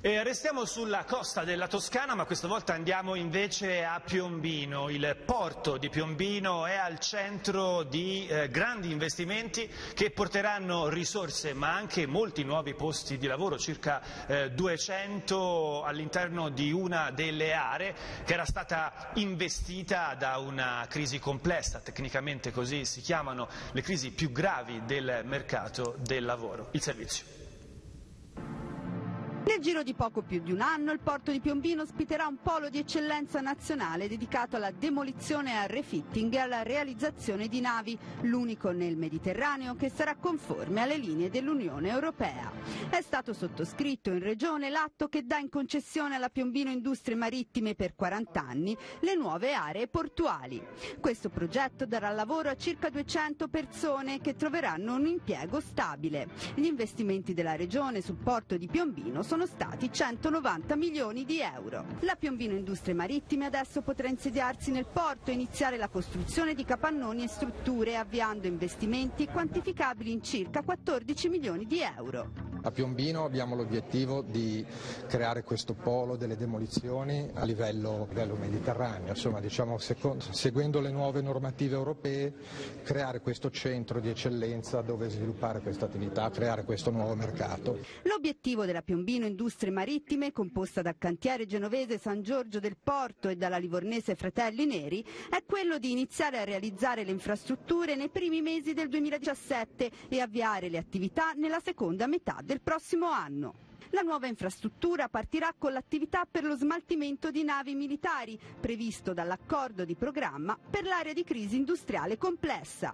E restiamo sulla costa della Toscana, ma questa volta andiamo invece a Piombino. Il porto di Piombino è al centro di eh, grandi investimenti che porteranno risorse, ma anche molti nuovi posti di lavoro, circa eh, 200 all'interno di una delle aree che era stata investita da una crisi complessa, tecnicamente così si chiamano le crisi più gravi del mercato del lavoro. Il servizio. Nel giro di poco più di un anno il porto di Piombino ospiterà un polo di eccellenza nazionale dedicato alla demolizione e al refitting e alla realizzazione di navi, l'unico nel Mediterraneo che sarà conforme alle linee dell'Unione Europea. È stato sottoscritto in regione l'atto che dà in concessione alla Piombino Industrie Marittime per 40 anni le nuove aree portuali. Questo progetto darà lavoro a circa 200 persone che troveranno un impiego stabile. Gli investimenti della regione sul porto di Piombino sono stati 190 milioni di euro. La Piombino Industrie Marittime adesso potrà insediarsi nel porto e iniziare la costruzione di capannoni e strutture avviando investimenti quantificabili in circa 14 milioni di euro. A Piombino abbiamo l'obiettivo di creare questo polo delle demolizioni a livello, a livello mediterraneo, insomma, diciamo, seguendo le nuove normative europee, creare questo centro di eccellenza dove sviluppare questa attività, creare questo nuovo mercato. L'obiettivo della Piombino Industrie Marittime, composta dal cantiere genovese San Giorgio del Porto e dalla livornese Fratelli Neri, è quello di iniziare a realizzare le infrastrutture nei primi mesi del 2017 e avviare le attività nella seconda metà del prossimo anno. La nuova infrastruttura partirà con l'attività per lo smaltimento di navi militari, previsto dall'accordo di programma per l'area di crisi industriale complessa.